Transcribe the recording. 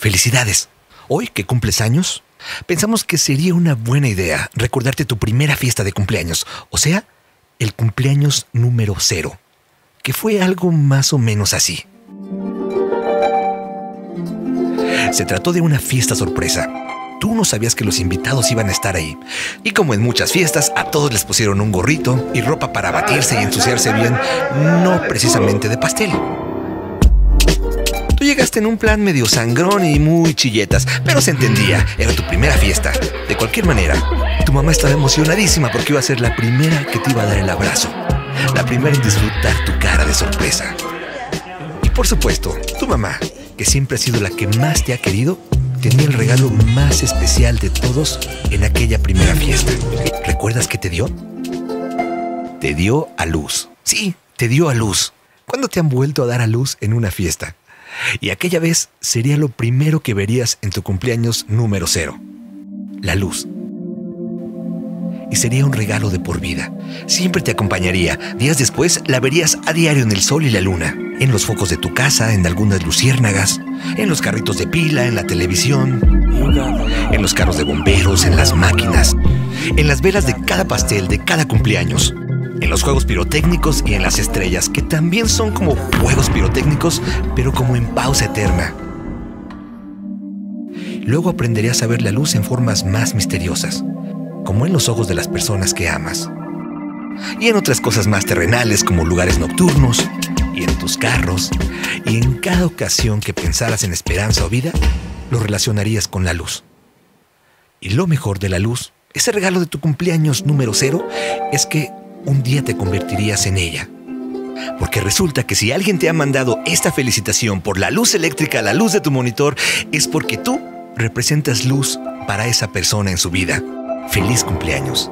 Felicidades. Hoy que cumples años, pensamos que sería una buena idea recordarte tu primera fiesta de cumpleaños, o sea, el cumpleaños número cero, que fue algo más o menos así. Se trató de una fiesta sorpresa. Tú no sabías que los invitados iban a estar ahí. Y como en muchas fiestas, a todos les pusieron un gorrito y ropa para batirse y ensuciarse bien, no precisamente de pastel. Llegaste en un plan medio sangrón y muy chilletas, pero se entendía, era tu primera fiesta. De cualquier manera, tu mamá estaba emocionadísima porque iba a ser la primera que te iba a dar el abrazo, la primera en disfrutar tu cara de sorpresa. Y por supuesto, tu mamá, que siempre ha sido la que más te ha querido, tenía el regalo más especial de todos en aquella primera fiesta. ¿Recuerdas qué te dio? Te dio a luz. Sí, te dio a luz. ¿Cuándo te han vuelto a dar a luz en una fiesta? Y aquella vez sería lo primero que verías en tu cumpleaños número cero. La luz. Y sería un regalo de por vida. Siempre te acompañaría. Días después la verías a diario en el sol y la luna. En los focos de tu casa, en algunas luciérnagas, en los carritos de pila, en la televisión, en los carros de bomberos, en las máquinas, en las velas de cada pastel de cada cumpleaños en los juegos pirotécnicos y en las estrellas, que también son como juegos pirotécnicos, pero como en pausa eterna. Luego aprenderías a ver la luz en formas más misteriosas, como en los ojos de las personas que amas. Y en otras cosas más terrenales como lugares nocturnos, y en tus carros, y en cada ocasión que pensaras en esperanza o vida, lo relacionarías con la luz. Y lo mejor de la luz, ese regalo de tu cumpleaños número cero, es que un día te convertirías en ella. Porque resulta que si alguien te ha mandado esta felicitación por la luz eléctrica, la luz de tu monitor, es porque tú representas luz para esa persona en su vida. Feliz cumpleaños.